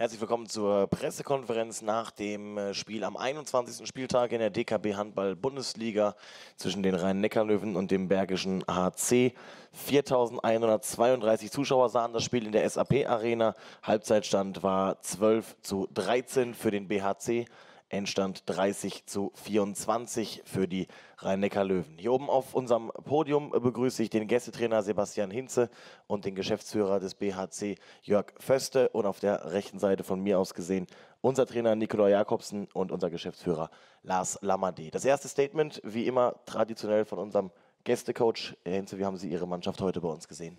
Herzlich willkommen zur Pressekonferenz nach dem äh, Spiel am 21. Spieltag in der DKB Handball Bundesliga zwischen den Rhein-Neckar-Löwen und dem Bergischen HC. 4132 Zuschauer sahen das Spiel in der SAP Arena. Halbzeitstand war 12 zu 13 für den BHC. Endstand 30 zu 24 für die Rhein-Neckar-Löwen. Hier oben auf unserem Podium begrüße ich den Gästetrainer Sebastian Hinze und den Geschäftsführer des BHC Jörg Föste und auf der rechten Seite von mir aus gesehen unser Trainer Nikolai Jakobsen und unser Geschäftsführer Lars Lamadé. Das erste Statement, wie immer traditionell von unserem Gästecoach. Herr Hinze, wie haben Sie Ihre Mannschaft heute bei uns gesehen?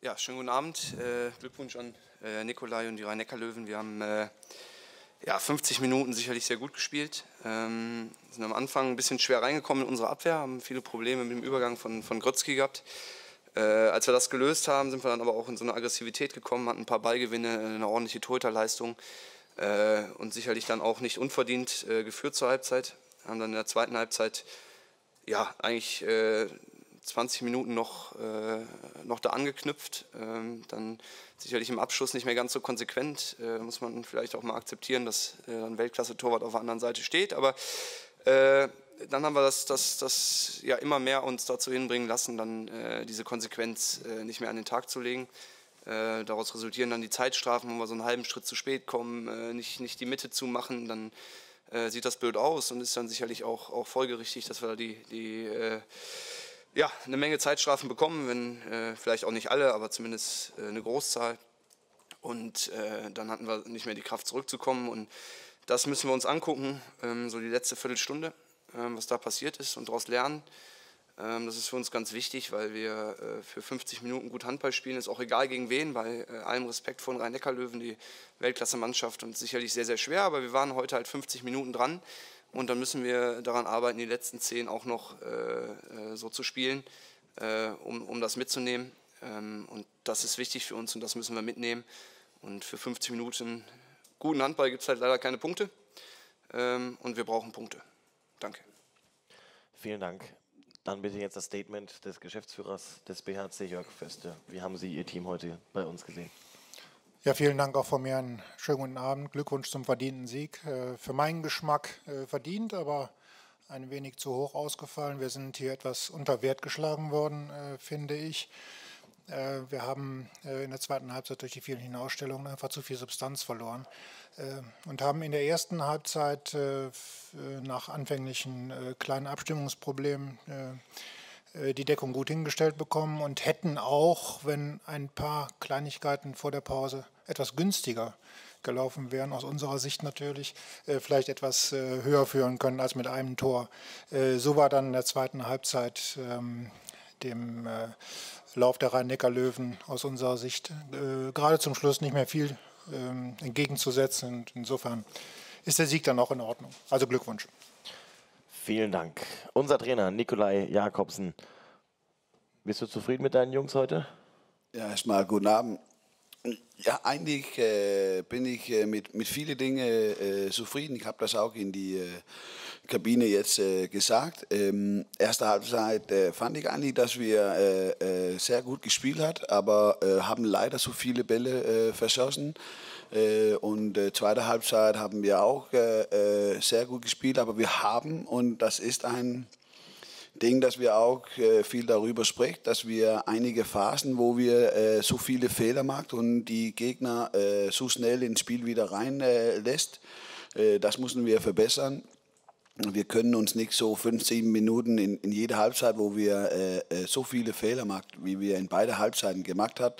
Ja, schönen guten Abend. Äh, Glückwunsch an äh, Nikolai und die Rhein-Neckar-Löwen. Wir haben äh, ja, 50 Minuten sicherlich sehr gut gespielt. Ähm, sind am Anfang ein bisschen schwer reingekommen in unsere Abwehr, haben viele Probleme mit dem Übergang von, von Grötzky gehabt. Äh, als wir das gelöst haben, sind wir dann aber auch in so eine Aggressivität gekommen, hatten ein paar Ballgewinne, eine ordentliche Torhüterleistung äh, und sicherlich dann auch nicht unverdient äh, geführt zur Halbzeit. Haben dann in der zweiten Halbzeit ja eigentlich äh, 20 Minuten noch, äh, noch da angeknüpft. Ähm, dann sicherlich im Abschluss nicht mehr ganz so konsequent. Äh, muss man vielleicht auch mal akzeptieren, dass äh, ein Weltklasse-Torwart auf der anderen Seite steht. Aber äh, dann haben wir das, das, das ja immer mehr uns dazu hinbringen lassen, dann äh, diese Konsequenz äh, nicht mehr an den Tag zu legen. Daraus resultieren dann die Zeitstrafen, wo wir so einen halben Schritt zu spät kommen, nicht, nicht die Mitte zu machen, dann sieht das blöd aus und ist dann sicherlich auch, auch folgerichtig, dass wir da die, die ja, eine Menge Zeitstrafen bekommen, wenn äh, vielleicht auch nicht alle, aber zumindest äh, eine Großzahl. Und äh, dann hatten wir nicht mehr die Kraft zurückzukommen. Und das müssen wir uns angucken, ähm, so die letzte Viertelstunde, ähm, was da passiert ist und daraus lernen. Ähm, das ist für uns ganz wichtig, weil wir äh, für 50 Minuten gut Handball spielen. Ist auch egal gegen wen, bei äh, allem Respekt von Rhein-Neckar-Löwen, die Weltklasse-Mannschaft und sicherlich sehr, sehr schwer. Aber wir waren heute halt 50 Minuten dran. Und dann müssen wir daran arbeiten, die letzten zehn auch noch äh, äh, so zu spielen, äh, um, um das mitzunehmen. Ähm, und das ist wichtig für uns und das müssen wir mitnehmen. Und für 50 Minuten guten Handball gibt es halt leider keine Punkte. Ähm, und wir brauchen Punkte. Danke. Vielen Dank. Dann bitte jetzt das Statement des Geschäftsführers des BHC, Jörg Föste. Wie haben Sie Ihr Team heute bei uns gesehen? Ja, vielen Dank auch von mir. Einen schönen guten Abend. Glückwunsch zum verdienten Sieg. Äh, für meinen Geschmack äh, verdient, aber ein wenig zu hoch ausgefallen. Wir sind hier etwas unter Wert geschlagen worden, äh, finde ich. Wir haben in der zweiten Halbzeit durch die vielen Hinausstellungen einfach zu viel Substanz verloren und haben in der ersten Halbzeit nach anfänglichen kleinen Abstimmungsproblemen die Deckung gut hingestellt bekommen und hätten auch, wenn ein paar Kleinigkeiten vor der Pause etwas günstiger gelaufen wären, aus unserer Sicht natürlich, äh, vielleicht etwas äh, höher führen können als mit einem Tor. So war dann in der zweiten Halbzeit ähm, dem Lauf der Rhein-Neckar-Löwen aus unserer Sicht gerade zum Schluss nicht mehr viel ähm, entgegenzusetzen. Und insofern ist der Sieg dann auch in Ordnung. Also Glückwunsch. Vielen Dank. Unser Trainer Nikolai Jakobsen. Bist du zufrieden mit deinen Jungs heute? Ja, erstmal guten Abend. Ja, eigentlich äh, bin ich äh, mit, mit vielen Dingen äh, zufrieden. Ich habe das auch in die äh, Kabine jetzt äh, gesagt. Ähm, erste Halbzeit äh, fand ich eigentlich, dass wir sehr gut gespielt hat, aber haben leider so viele Bälle verschossen. Und zweite Halbzeit haben wir auch sehr gut gespielt, aber wir haben, und das ist ein Ding, dass wir auch viel darüber sprechen, dass wir einige Phasen, wo wir so viele Fehler machen und die Gegner so schnell ins Spiel wieder reinlässt, das müssen wir verbessern. Wir können uns nicht so fünf, sieben Minuten in, in jeder Halbzeit, wo wir äh, so viele Fehler machen, wie wir in beide Halbzeiten gemacht haben,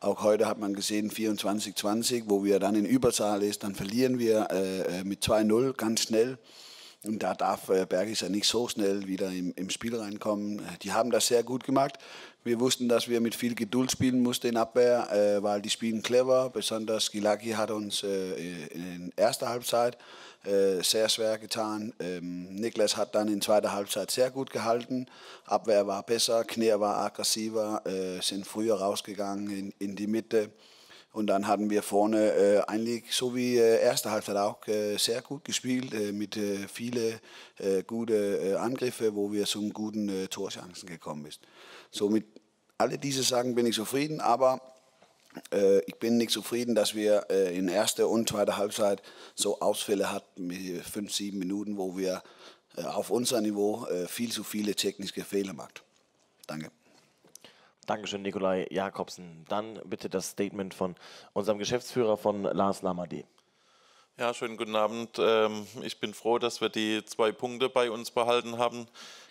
auch heute hat man gesehen, 24-20, wo wir dann in Überzahl ist, dann verlieren wir äh, äh mit 2-0 ganz schnell. Und da darf Bergis ja nicht so schnell wieder im, im, Spiel reinkommen. Die haben das sehr gut gemacht. Wir wussten, dass wir mit viel Geduld spielen mussten in Abwehr, äh, weil die spielen clever. Besonders Gilaki hat uns äh, in der ersten Halbzeit äh, sehr schwer getan. Ähm, Niklas hat dann in zweiter Halbzeit sehr gut gehalten. Abwehr war besser, Knie war aggressiver, äh, sind früher rausgegangen in, in die Mitte. Und dann hatten wir vorne äh, eigentlich so wie äh, erste Halbzeit auch äh, sehr gut gespielt äh, mit äh, viele äh, gute äh, Angriffe, wo wir zum guten äh, Torchancen gekommen sind. So mit alle diese Sachen bin ich zufrieden, aber Äh, ich bin nicht zufrieden, dass wir äh, in erster und zweiter Halbzeit so Ausfälle hatten mit fünf, sieben Minuten, wo wir äh, auf unser Niveau äh, viel zu viele technische Fehler macht. Danke. Dankeschön, Nikolai Jakobsen. Dann bitte das Statement von unserem Geschäftsführer von Lars Lamadé. Ja, schönen guten Abend. Ähm, ich bin froh, dass wir die zwei Punkte bei uns behalten haben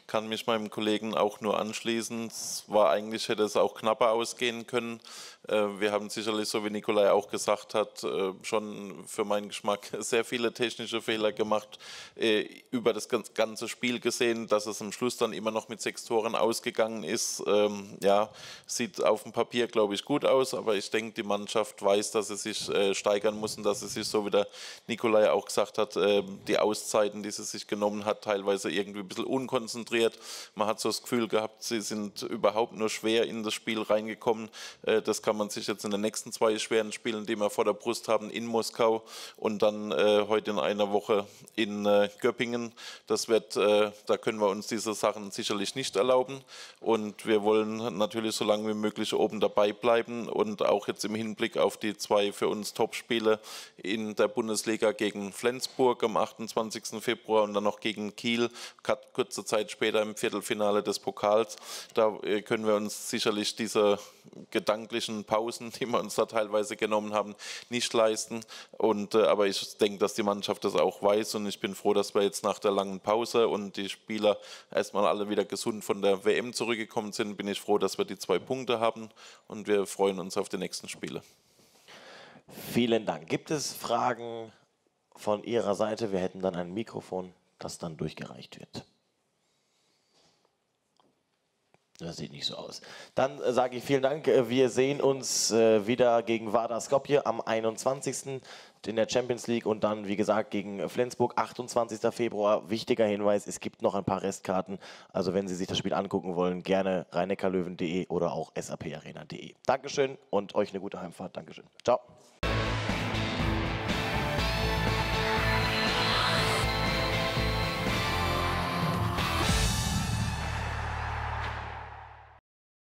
kann mich meinem Kollegen auch nur anschließen. Es war eigentlich, hätte es auch knapper ausgehen können. Äh, wir haben sicherlich, so wie Nikolai auch gesagt hat, äh, schon für meinen Geschmack sehr viele technische Fehler gemacht. Äh, über das ganze Spiel gesehen, dass es am Schluss dann immer noch mit sechs Toren ausgegangen ist. Ähm, ja, sieht auf dem Papier, glaube ich, gut aus, aber ich denke, die Mannschaft weiß, dass sie sich steigern muss und dass sie sich, so wie der Nikolai auch gesagt hat, die Auszeiten, die sie sich genommen hat, teilweise irgendwie ein bisschen unkonzentriert konzentriert. Man hat so das Gefühl gehabt, sie sind überhaupt nur schwer in das Spiel reingekommen. Äh, das kann man sich jetzt in den nächsten zwei schweren Spielen, die wir vor der Brust haben, in Moskau und dann äh, heute in einer Woche in äh, Göppingen. Das wird, da können wir uns diese Sachen sicherlich nicht erlauben. Und wir wollen natürlich so lange wie möglich oben dabei bleiben und auch jetzt im Hinblick auf die zwei für uns Topspiele in der Bundesliga gegen Flensburg am 28. Februar und dann noch gegen Kiel, kurze Zeit später später im Viertelfinale des Pokals. Da äh, können wir uns sicherlich diese gedanklichen Pausen, die wir uns da teilweise genommen haben, nicht leisten. Und, äh, aber ich denke, dass die Mannschaft das auch weiß und ich bin froh, dass wir jetzt nach der langen Pause und die Spieler erstmal alle wieder gesund von der WM zurückgekommen sind, bin ich froh, dass wir die zwei Punkte haben und wir freuen uns auf die nächsten Spiele. Vielen Dank. Gibt es Fragen von Ihrer Seite? Wir hätten dann ein Mikrofon, das dann durchgereicht wird. Das sieht nicht so aus. Dann äh, sage ich vielen Dank. Äh, wir sehen uns äh, wieder gegen Vardar Skopje am 21. in der Champions League und dann, wie gesagt, gegen Flensburg, 28. Februar. Wichtiger Hinweis, es gibt noch ein paar Restkarten. Also wenn Sie sich das Spiel angucken wollen, gerne rheineckerlöwen.de oder auch saparena.de. Dankeschön und euch eine gute Heimfahrt. Dankeschön. Ciao.